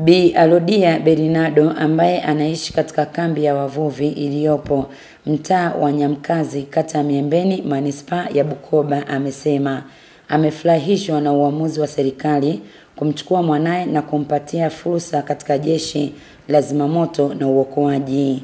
Bi Alodia Bernardo ambaye anaishi katika kambi ya wavuvi iliyopo mtaa wa Nyamkazi kata ya Miembeni manispaa ya Bukoba amesema amefurahishwa na uamuzi wa serikali kumchukua mwanaye na kumpatia fursa katika jeshi la zimamoto na uokoaji.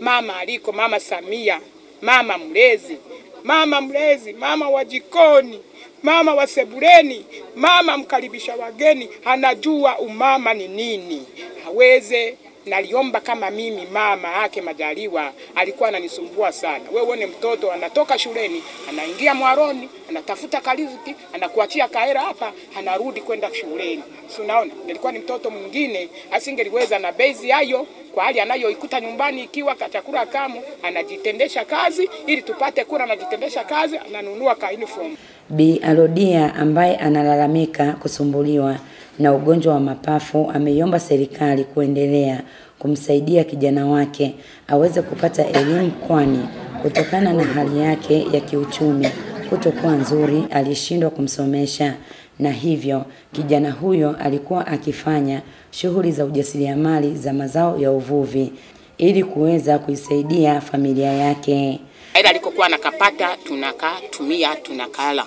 Mama aliko Mama Samia, mama mlezi, mama mlezi, mama wa jikoni, mama wa sebuleni, mama mkaribisha wageni, anajua umama ni nini, haweze naliomba kama mimi mama yake Majaliwa alikuwa ananisumbua sana. Wewe uone mtoto anatoka shuleni anaingia mwaroni anatafuta kariziki anakuachia kaera hapa anarudi kwenda shuleni, si unaona? Nilikuwa ni mtoto mwingine asingeliweza na bezi hayo kwa hali anayoikuta nyumbani, ikiwa kachakula kamu anajitendesha kazi ili tupate kula, anajitendesha kazi ananunua ka uniform. Bi Alodia ambaye analalamika kusumbuliwa na ugonjwa wa mapafu ameiomba serikali kuendelea kumsaidia kijana wake aweze kupata elimu, kwani kutokana na hali yake ya kiuchumi kutokuwa nzuri alishindwa kumsomesha, na hivyo kijana huyo alikuwa akifanya shughuli za ujasiriamali za mazao ya uvuvi ili kuweza kuisaidia familia yake ila alikokuwa nakapata tunakatumia tunakala,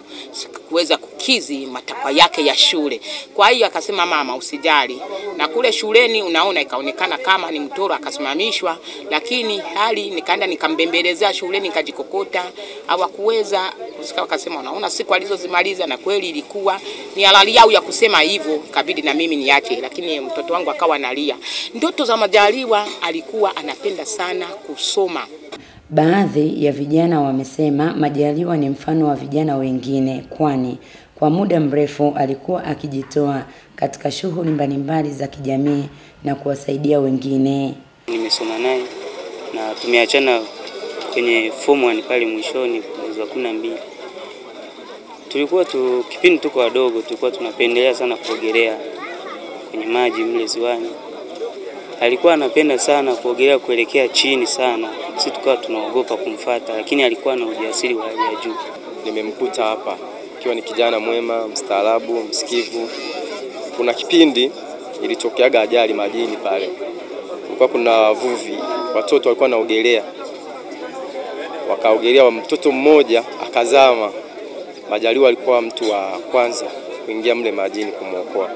kuweza kukizi matakwa yake ya shule. Kwa hiyo akasema, mama, usijali. Na kule shuleni unaona, ikaonekana kama ni mtoro, akasimamishwa, lakini hali nikaenda nikambembelezea shuleni, nikajikokota, hawakuweza kusika. Akasema, unaona siku alizozimaliza, na kweli ilikuwa ni halali yao ya kusema hivyo, kabidi na mimi niache, lakini mtoto wangu akawa analia. Ndoto za Majaliwa alikuwa anapenda sana kusoma. Baadhi ya vijana wamesema Majaliwa ni mfano wa vijana wengine, kwani kwa muda mrefu alikuwa akijitoa katika shughuli mbalimbali za kijamii na kuwasaidia wengine. Nimesoma naye na tumeachana kwenye form 1 pale mwishoni mwezi wa kumi na mbili. Tulikuwa tu kipindi tuko wadogo, tulikuwa tunapendelea sana kuogelea kwenye maji mle ziwani. Alikuwa anapenda sana kuogelea kuelekea chini sana, sisi tukawa tunaogopa kumfata, lakini alikuwa na ujasiri wa hali ya juu. Nimemkuta hapa ikiwa ni kijana mwema, mstaarabu, msikivu. Kuna kipindi ilitokeaga ajali majini pale, kulikuwa kuna wavuvi, watoto walikuwa wanaogelea, wakaogelea, mtoto mmoja akazama. Majaliwa alikuwa mtu wa kwanza kuingia mle majini kumwokoa.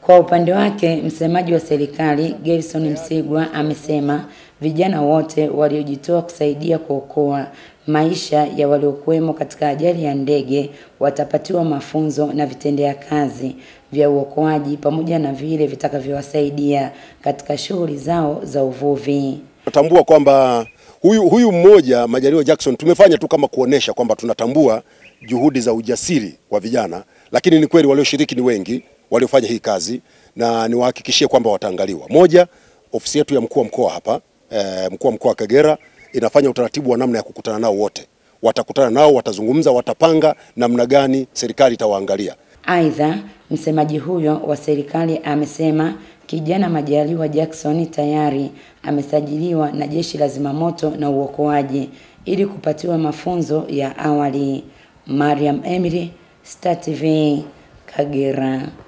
Kwa upande wake, msemaji wa serikali Gerson Msigwa amesema vijana wote waliojitoa kusaidia kuokoa maisha ya waliokuwemo katika ajali ya ndege watapatiwa mafunzo na vitendea kazi vya uokoaji pamoja na vile vitakavyowasaidia katika shughuli zao za uvuvi. Tunatambua kwamba huyu, huyu mmoja Majaliwa Jackson tumefanya tu kama kuonesha kwamba tunatambua juhudi za ujasiri wa vijana, lakini ni kweli walioshiriki ni wengi waliofanya hii kazi na niwahakikishie kwamba wataangaliwa. Moja, ofisi yetu ya mkuu wa mkoa hapa e, mkuu wa mkoa wa Kagera inafanya utaratibu wa namna ya kukutana nao wote. Watakutana nao, watazungumza, watapanga namna gani serikali itawaangalia. Aidha, msemaji huyo wa serikali amesema kijana Majaliwa Jackson tayari amesajiliwa na Jeshi la Zimamoto na Uokoaji ili kupatiwa mafunzo ya awali. Mariam Emily, Stativen Kagueran